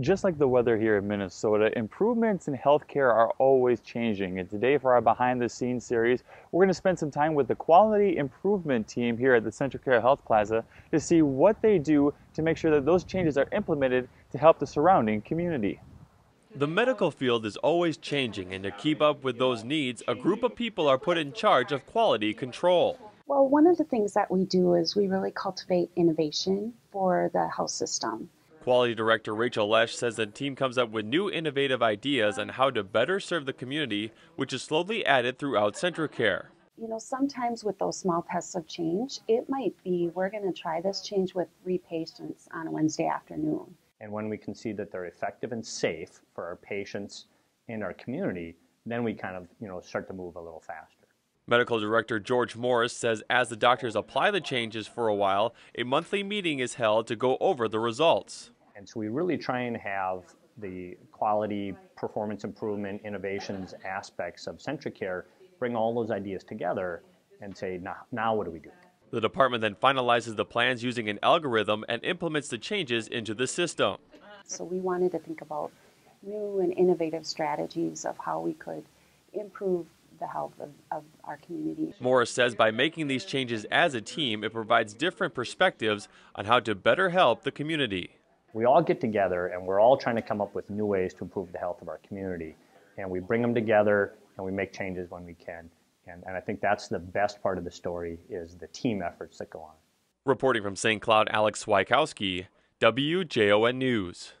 Just like the weather here in Minnesota, improvements in healthcare are always changing. And today, for our Behind the Scenes series, we're going to spend some time with the Quality Improvement Team here at the CentraCare Health Plaza to see what they do to make sure that those changes are implemented to help the surrounding community. The medical field is always changing, and to keep up with those needs, a group of people are put in charge of quality control. Well, one of the things that we do is we really cultivate innovation for the health system. Quality Director Rachel Lesh says the team comes up with new innovative ideas on how to better serve the community, which is slowly added throughout CentraCare. You know, sometimes with those small tests of change, it might be we're going to try this change with three patients on a Wednesday afternoon. And when we can see that they're effective and safe for our patients and our community, then we kind of, you know, start to move a little faster. Medical Director George Morris says as the doctors apply the changes for a while, a monthly meeting is held to go over the results. And so we really try and have the quality, performance improvement, innovations aspects of CentraCare bring all those ideas together and say, now, now what do we do? The department then finalizes the plans using an algorithm and implements the changes into the system. So we wanted to think about new and innovative strategies of how we could improve the health of, of, our community. Morris says by making these changes as a team, it provides different perspectives on how to better help the community we all get together and we're all trying to come up with new ways to improve the health of our community. And we bring them together and we make changes when we can. And, and I think that's the best part of the story is the team efforts that go on. Reporting from St. Cloud, Alex Swikowski, WJON News.